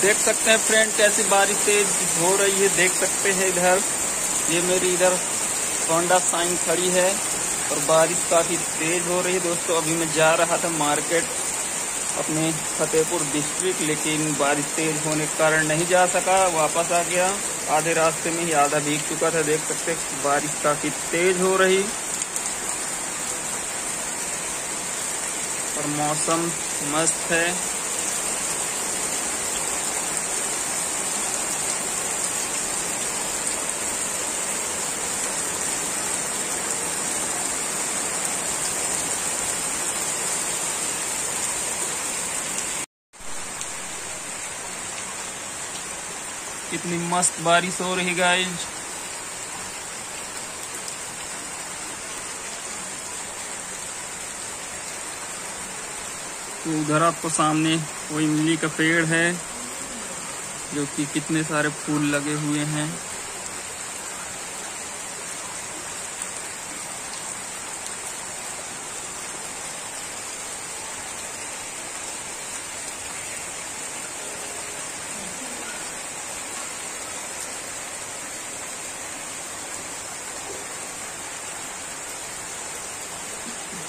देख सकते हैं फ्रेंड, कैसी बारिश तेज हो रही है, देख सकते हैं इधर। ये मेरी इधर होंडा साइन खड़ी है और बारिश काफ़ी तेज हो रही है। दोस्तों, अभी मैं जा रहा था मार्केट अपने फतेहपुर डिस्ट्रिक्ट, लेकिन बारिश तेज होने के कारण नहीं जा सका। वापस आ गया। आधे रास्ते में ही आधा भीग चुका था। देख सकते बारिश काफ़ी तेज हो रही। और मौसम मस्त है। कितनी मस्त बारिश हो रही गाइज़ तो उधर आपको सामने वो इमली का पेड़ है, जो कि कितने सारे फूल लगे हुए हैं।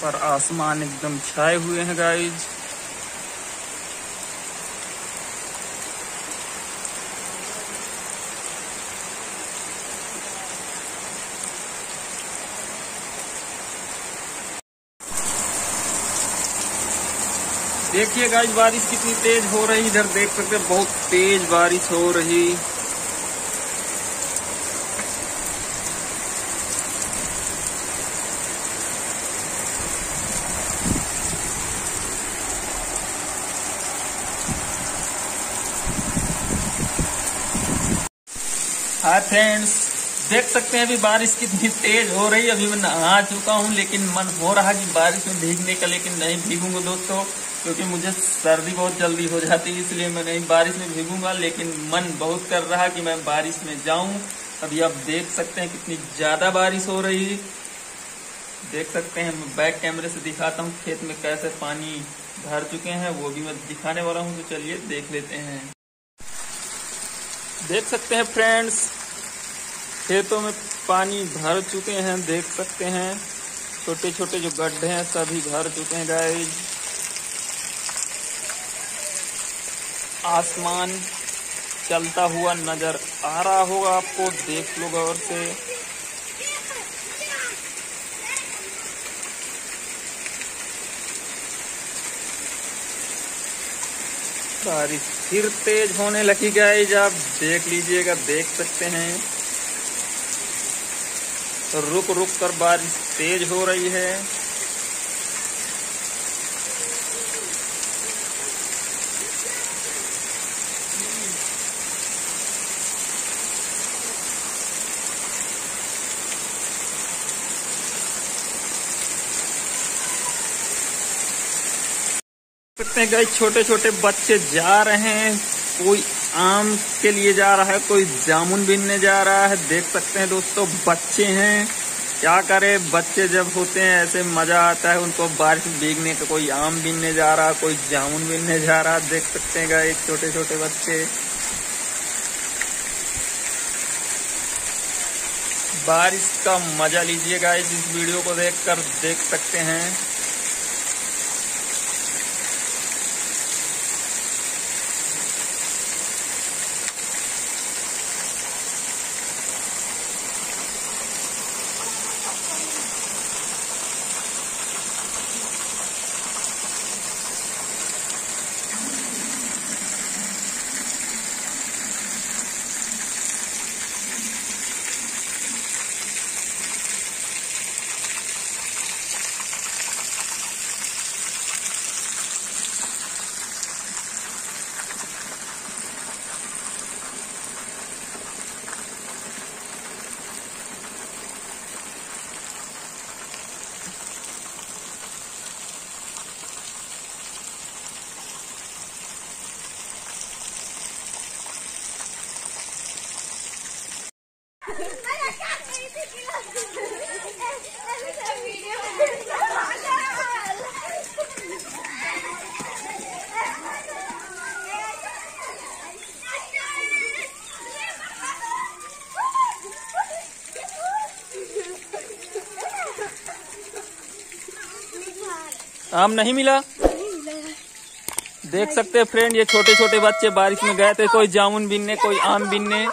पर आसमान एकदम छाए हुए हैं गाइज़ देखिए गाइज़ बारिश कितनी तेज हो रही इधर देख सकते हैं, बहुत तेज बारिश हो रही। हाय फ्रेंड्स, देख सकते हैं अभी बारिश कितनी तेज हो रही है। अभी मैं नहा चुका हूँ, लेकिन मन हो रहा कि बारिश में भीगने का, लेकिन नहीं भीगूँगा दोस्तों, क्योंकि मुझे सर्दी बहुत जल्दी हो जाती है, इसलिए मैं नहीं बारिश में भीगूँगा, लेकिन मन बहुत कर रहा कि मैं बारिश में जाऊँ। अभी आप देख सकते हैं कितनी ज़्यादा बारिश हो रही देख सकते हैं, मैं बैक कैमरे से दिखाता हूँ, खेत में कैसे पानी भर चुके हैं, वो भी मैं दिखाने वाला हूँ तो चलिए देख लेते हैं। देख सकते हैं फ्रेंड्स खेतों में पानी भर चुके हैं, देख सकते हैं. छोटे छोटे जो गड्ढे हैं, सभी भर चुके हैं गाइज़ आसमान चलता हुआ नज़र आ रहा होगा आपको, देख लो गौर से. बारिश फिर तेज होने लगी गाइज़ आप देख लीजिएगा, देख सकते हैं। तो रुक रुक कर बारिश तेज हो रही है। सकते हैं गए छोटे छोटे बच्चे जा रहे हैं। कोई आम के लिए जा रहा है, कोई जामुन बीनने जा रहा है। देख सकते हैं दोस्तों, बच्चे हैं। क्या करे, बच्चे जब होते हैं, ऐसे मज़ा आता है। उनको बारिश भीगने का कोई आम बीनने जा रहा, कोई जामुन बीनने जा रहा। देख सकते हैं गए छोटे छोटे बच्चे। बारिश का मज़ा लीजिए लीजिएगा इस वीडियो को देखकर देख सकते हैं। आम नहीं मिला। देख सकते हैं फ्रेंड ये छोटे छोटे बच्चे बारिश में गए थे, कोई जामुन बीनने, कोई आम बिनने।